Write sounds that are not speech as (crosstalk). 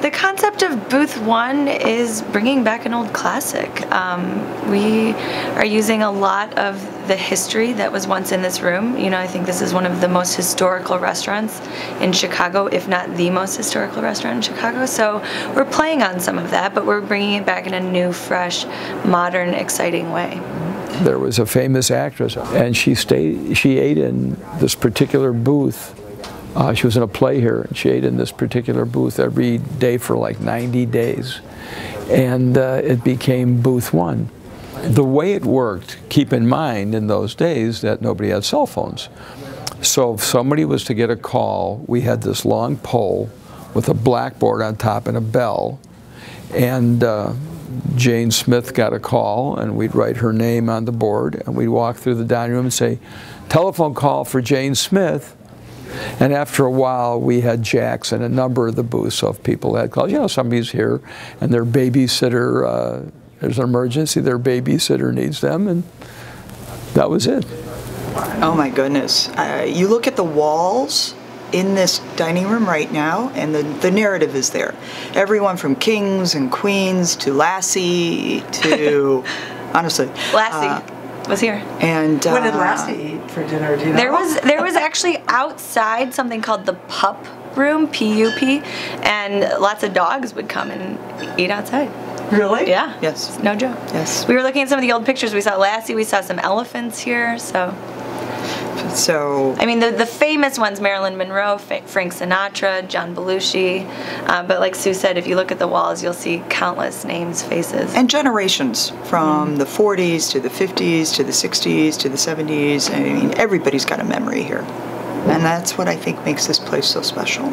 The concept of Booth One is bringing back an old classic. Um, we are using a lot of the history that was once in this room. You know, I think this is one of the most historical restaurants in Chicago, if not the most historical restaurant in Chicago. So we're playing on some of that, but we're bringing it back in a new, fresh, modern, exciting way. There was a famous actress, and she stayed. She ate in this particular booth uh, she was in a play here, and she ate in this particular booth every day for like 90 days. And uh, it became Booth One. The way it worked, keep in mind in those days that nobody had cell phones. So if somebody was to get a call, we had this long pole with a blackboard on top and a bell. And uh, Jane Smith got a call, and we'd write her name on the board, and we'd walk through the dining room and say, telephone call for Jane Smith. And after a while, we had jacks in a number of the booths. So if people had calls, you know, somebody's here and their babysitter, uh, there's an emergency, their babysitter needs them, and that was it. Oh my goodness. Uh, you look at the walls in this dining room right now, and the, the narrative is there. Everyone from kings and queens to Lassie to, (laughs) honestly. Lassie. Uh, was here. And uh, what did Lassie eat for dinner? Do you know? There was there was actually outside something called the pup room, P-U-P, and lots of dogs would come and eat outside. Really? Yeah. Yes. No joke. Yes. We were looking at some of the old pictures. We saw Lassie. We saw some elephants here. So. So I mean, the the famous ones: Marilyn Monroe, Frank Sinatra, John Belushi. Uh, but like Sue said, if you look at the walls, you'll see countless names, faces, and generations from mm. the 40s to the 50s to the 60s to the 70s. I mean, everybody's got a memory here, and that's what I think makes this place so special.